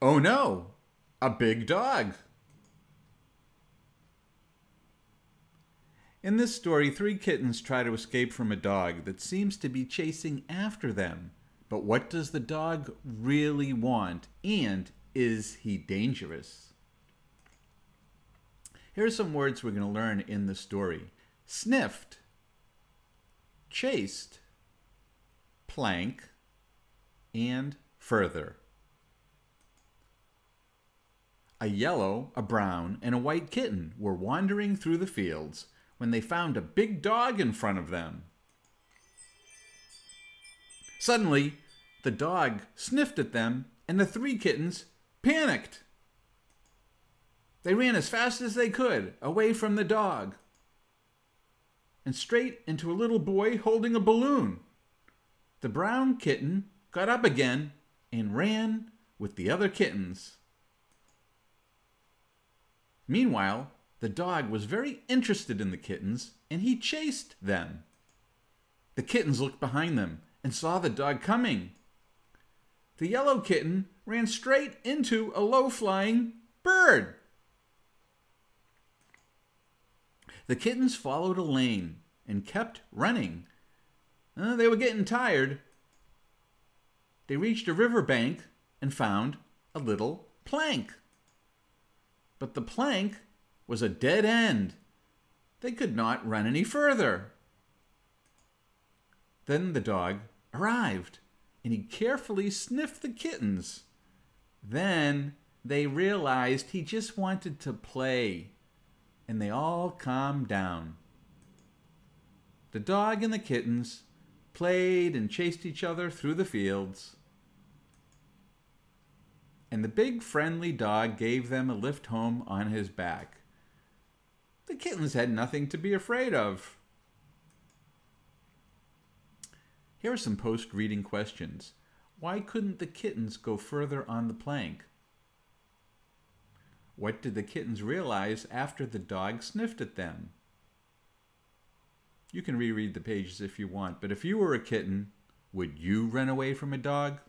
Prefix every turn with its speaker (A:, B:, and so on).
A: Oh no, a big dog. In this story, three kittens try to escape from a dog that seems to be chasing after them. But what does the dog really want? And is he dangerous? Here are some words we're going to learn in the story sniffed, chased, plank, and further. A yellow, a brown, and a white kitten were wandering through the fields when they found a big dog in front of them. Suddenly, the dog sniffed at them, and the three kittens panicked. They ran as fast as they could away from the dog and straight into a little boy holding a balloon. The brown kitten got up again and ran with the other kittens. Meanwhile, the dog was very interested in the kittens and he chased them. The kittens looked behind them and saw the dog coming. The yellow kitten ran straight into a low flying bird. The kittens followed a lane and kept running. Uh, they were getting tired. They reached a river bank and found a little plank. But the plank was a dead end. They could not run any further. Then the dog arrived and he carefully sniffed the kittens. Then they realized he just wanted to play and they all calmed down. The dog and the kittens played and chased each other through the fields. And the big friendly dog gave them a lift home on his back. The kittens had nothing to be afraid of. Here are some post reading questions. Why couldn't the kittens go further on the plank? What did the kittens realize after the dog sniffed at them? You can reread the pages if you want, but if you were a kitten, would you run away from a dog?